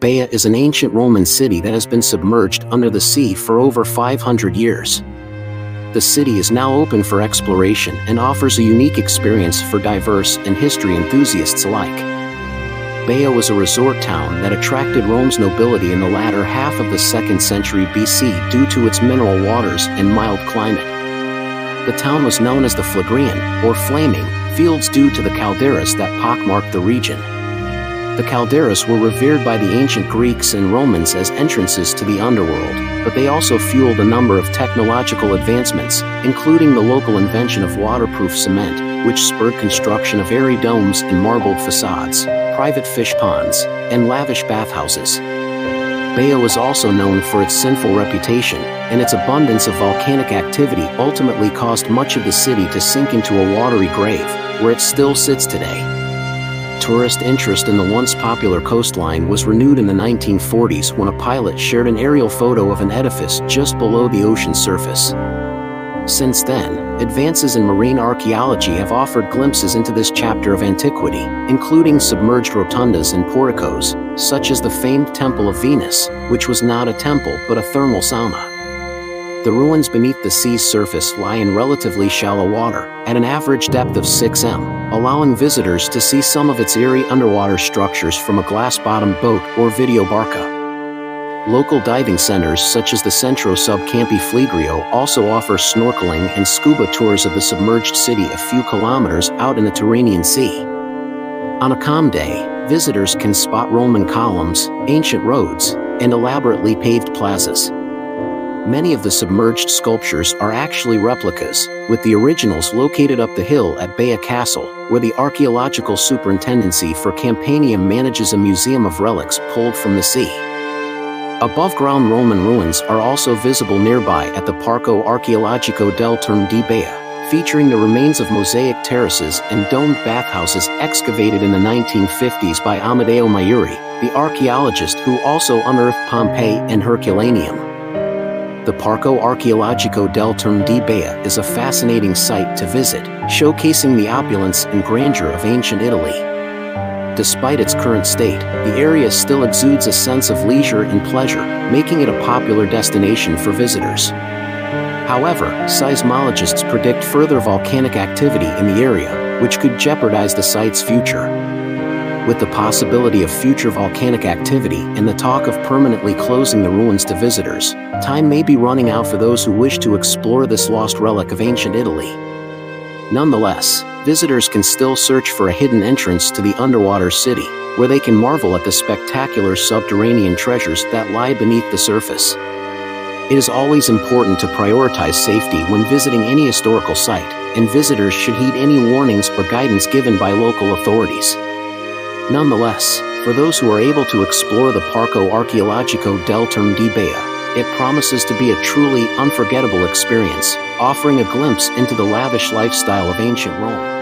Baia is an ancient Roman city that has been submerged under the sea for over 500 years. The city is now open for exploration and offers a unique experience for diverse and history enthusiasts alike. Baia was a resort town that attracted Rome's nobility in the latter half of the 2nd century BC due to its mineral waters and mild climate. The town was known as the Phlegraean, or Flaming, fields due to the calderas that pockmarked the region. The calderas were revered by the ancient Greeks and Romans as entrances to the underworld, but they also fueled a number of technological advancements, including the local invention of waterproof cement, which spurred construction of airy domes and marbled facades, private fish ponds, and lavish bathhouses. Baia was also known for its sinful reputation, and its abundance of volcanic activity ultimately caused much of the city to sink into a watery grave, where it still sits today. Tourist interest in the once popular coastline was renewed in the 1940s when a pilot shared an aerial photo of an edifice just below the ocean surface. Since then, advances in marine archaeology have offered glimpses into this chapter of antiquity, including submerged rotundas and porticos, such as the famed Temple of Venus, which was not a temple but a thermal sauna. The ruins beneath the sea's surface lie in relatively shallow water, at an average depth of 6 m, allowing visitors to see some of its eerie underwater structures from a glass-bottomed boat or video barca. Local diving centers such as the Centro Sub Campi Flegrei also offer snorkeling and scuba tours of the submerged city a few kilometers out in the Tyrrhenian Sea. On a calm day, visitors can spot Roman columns, ancient roads, and elaborately paved plazas. Many of the submerged sculptures are actually replicas, with the originals located up the hill at Baia Castle, where the Archaeological Superintendency for Campania manages a museum of relics pulled from the sea. Above-ground Roman ruins are also visible nearby at the Parco Archeologico del Terme di Baia, featuring the remains of mosaic terraces and domed bathhouses excavated in the 1950s by Amedeo Maiuri, the archaeologist who also unearthed Pompeii and Herculaneum the Parco Archeologico del Terme di is a fascinating site to visit, showcasing the opulence and grandeur of ancient Italy. Despite its current state, the area still exudes a sense of leisure and pleasure, making it a popular destination for visitors. However, seismologists predict further volcanic activity in the area, which could jeopardize the site's future with the possibility of future volcanic activity and the talk of permanently closing the ruins to visitors, time may be running out for those who wish to explore this lost relic of ancient Italy. Nonetheless, visitors can still search for a hidden entrance to the underwater city, where they can marvel at the spectacular subterranean treasures that lie beneath the surface. It is always important to prioritize safety when visiting any historical site, and visitors should heed any warnings or guidance given by local authorities. Nonetheless, for those who are able to explore the Parco Archeologico del Terme di Baia, it promises to be a truly unforgettable experience, offering a glimpse into the lavish lifestyle of ancient Rome.